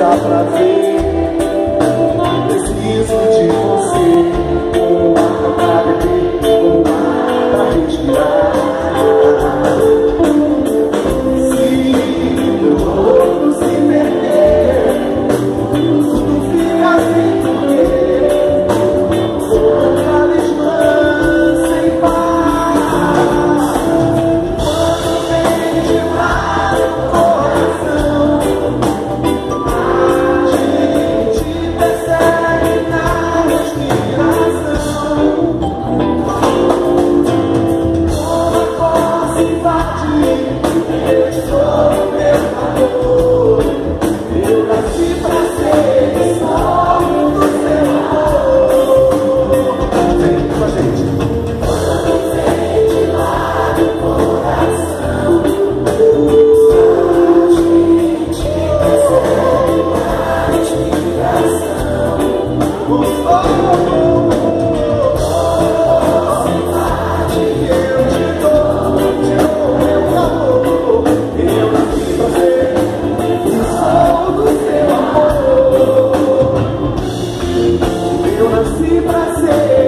dá prazer. Eu nasci pra ser.